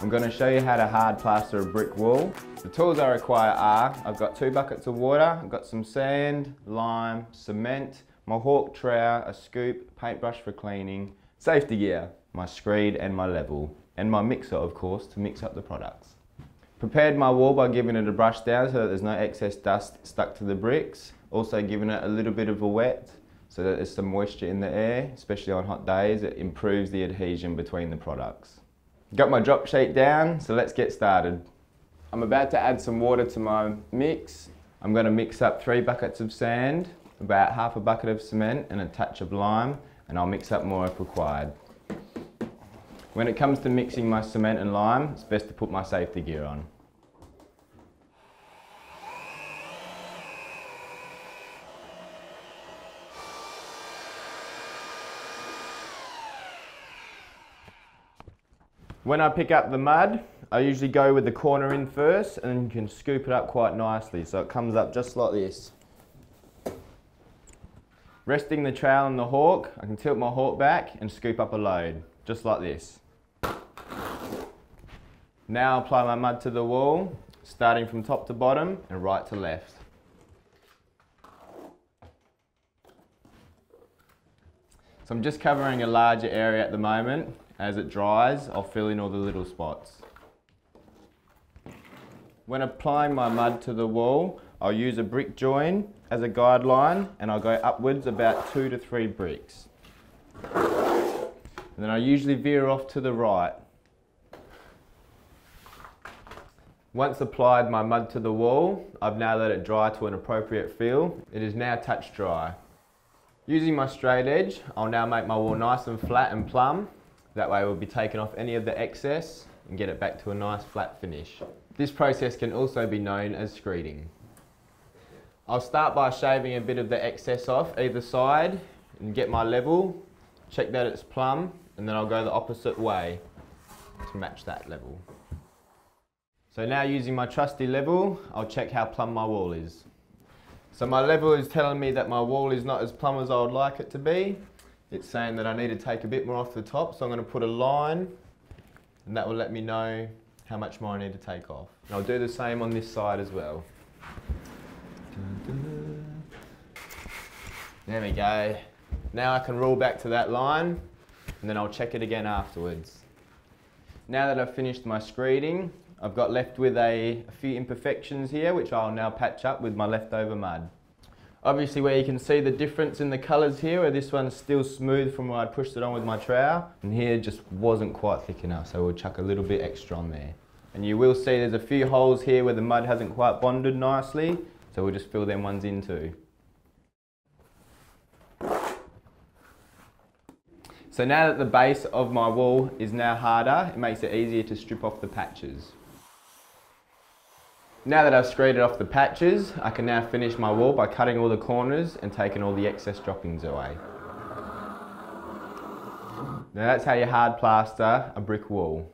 I'm going to show you how to hard plaster a brick wall. The tools I require are, I've got two buckets of water, I've got some sand, lime, cement, my hawk trowel, a scoop, paintbrush for cleaning, safety gear, my screed and my level, and my mixer of course to mix up the products. Prepared my wall by giving it a brush down so that there's no excess dust stuck to the bricks. Also giving it a little bit of a wet so that there's some moisture in the air, especially on hot days. It improves the adhesion between the products. Got my drop sheet down, so let's get started. I'm about to add some water to my mix. I'm going to mix up three buckets of sand, about half a bucket of cement and a touch of lime, and I'll mix up more if required. When it comes to mixing my cement and lime, it's best to put my safety gear on. When I pick up the mud, I usually go with the corner in first and then you can scoop it up quite nicely so it comes up just like this. Resting the trowel on the hawk, I can tilt my hawk back and scoop up a load, just like this. Now I apply my mud to the wall, starting from top to bottom and right to left. So I'm just covering a larger area at the moment as it dries, I'll fill in all the little spots. When applying my mud to the wall, I'll use a brick join as a guideline and I'll go upwards about two to three bricks. And then I usually veer off to the right. Once applied my mud to the wall, I've now let it dry to an appropriate feel. It is now touch dry. Using my straight edge, I'll now make my wall nice and flat and plumb that way we'll be taking off any of the excess and get it back to a nice flat finish. This process can also be known as screeding. I'll start by shaving a bit of the excess off either side and get my level, check that it's plumb, and then I'll go the opposite way to match that level. So now using my trusty level, I'll check how plumb my wall is. So my level is telling me that my wall is not as plumb as I would like it to be, it's saying that I need to take a bit more off the top, so I'm going to put a line, and that will let me know how much more I need to take off. And I'll do the same on this side as well. There we go. Now I can roll back to that line, and then I'll check it again afterwards. Now that I've finished my screeding, I've got left with a, a few imperfections here, which I'll now patch up with my leftover mud. Obviously where you can see the difference in the colours here, where this one's still smooth from where I pushed it on with my trowel, and here just wasn't quite thick enough, so we'll chuck a little bit extra on there. And you will see there's a few holes here where the mud hasn't quite bonded nicely, so we'll just fill them ones in too. So now that the base of my wall is now harder, it makes it easier to strip off the patches. Now that I've screeded off the patches, I can now finish my wall by cutting all the corners and taking all the excess droppings away. Now that's how you hard plaster a brick wall.